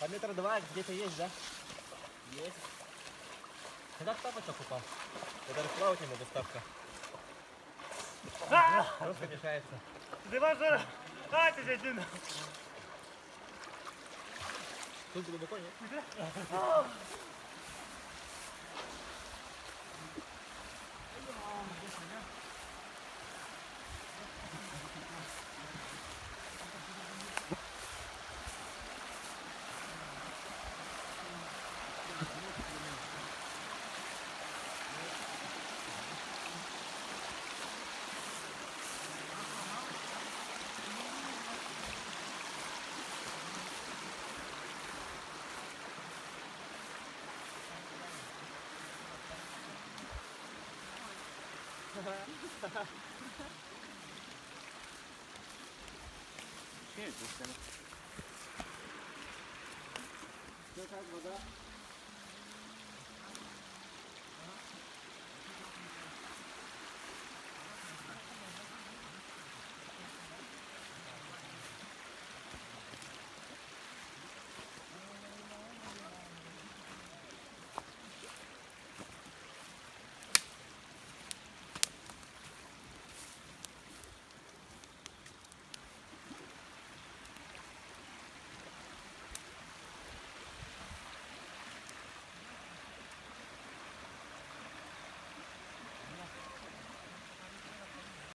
По метра два где-то есть, да? Есть. Когда в тапочок упал? Это расплавательная доставка. Просто мешается. Давай зараз. А, ти один. Тут глубоко нет? Schön, das ist ja noch.